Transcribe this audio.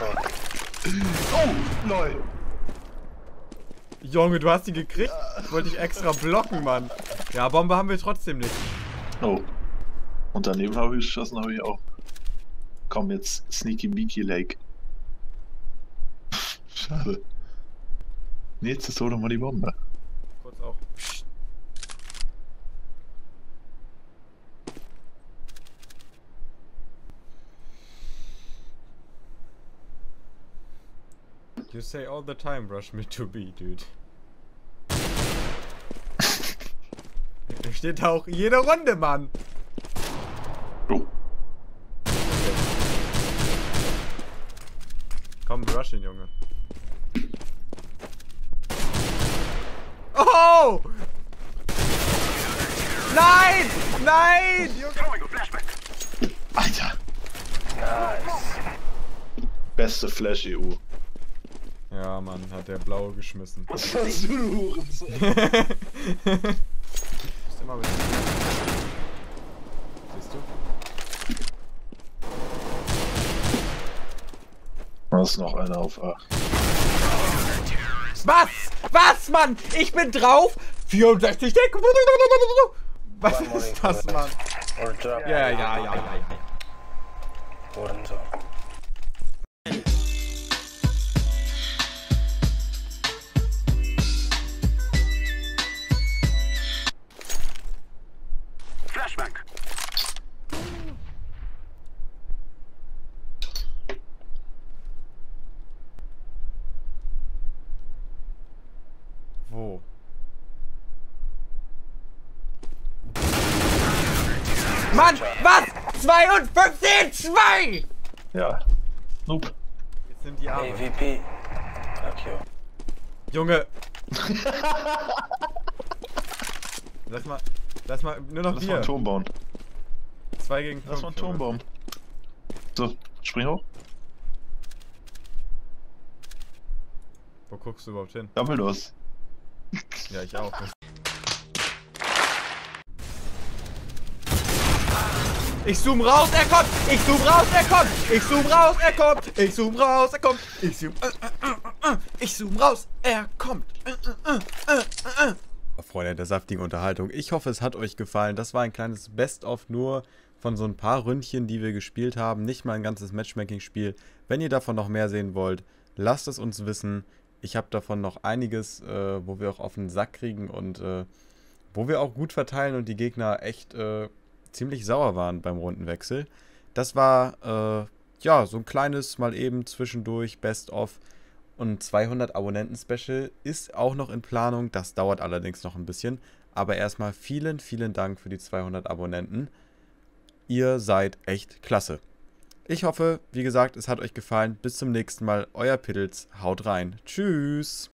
Oh, lol. Junge, du hast die gekriegt? Wollte ich extra blocken, Mann. Ja, Bombe haben wir trotzdem nicht. Oh. Und daneben habe ich geschossen, habe ich auch. Komm jetzt, Sneaky Beaky Lake. Schade. Nee, jetzt ist doch mal die Bombe. Kurz auch. Psst. You say all the time, rush me to B, dude. Der steht auch jede Runde, Mann. Oh. Komm, rush ihn, Junge. Oh! Nein! Nein! Alter. Beste Flash E EU. Ja, Mann, hat der blaue geschmissen. Was hast du, du Hurensohn? Ist immer wieder. Siehst du? Da ist noch einer auf A. Was? Was, Mann? Ich bin drauf. 64 Deck. Was ist das. Mann? Ja, ja, ja, ja, ja. Lorenzo. Wo? Mann, was? 52, 2! Ja. Nope. Jetzt nimm die Arme. AVP. Junge. Lass mal, lass mal, nur noch Lass mal wir. einen Turm bauen. Zwei gegen Lass fünf. mal einen Turm bauen. So, spring hoch. Wo guckst du überhaupt hin? Double los. Ja, ich auch. Ich zoom raus, er kommt! Ich zoom raus, er kommt! Ich zoom raus, er kommt! Ich zoom raus, er kommt! Ich zoom, äh, äh, äh, äh. ich zoom raus, er kommt! Äh, äh, äh, äh, äh. Freunde der saftigen Unterhaltung, ich hoffe, es hat euch gefallen. Das war ein kleines Best-of nur von so ein paar Ründchen, die wir gespielt haben. Nicht mal ein ganzes Matchmaking-Spiel. Wenn ihr davon noch mehr sehen wollt, lasst es uns wissen. Ich habe davon noch einiges, äh, wo wir auch auf den Sack kriegen und äh, wo wir auch gut verteilen und die Gegner echt äh, ziemlich sauer waren beim Rundenwechsel. Das war äh, ja so ein kleines mal eben zwischendurch Best of und 200 Abonnenten Special ist auch noch in Planung. Das dauert allerdings noch ein bisschen. Aber erstmal vielen, vielen Dank für die 200 Abonnenten. Ihr seid echt klasse. Ich hoffe, wie gesagt, es hat euch gefallen. Bis zum nächsten Mal. Euer Piddles. Haut rein. Tschüss.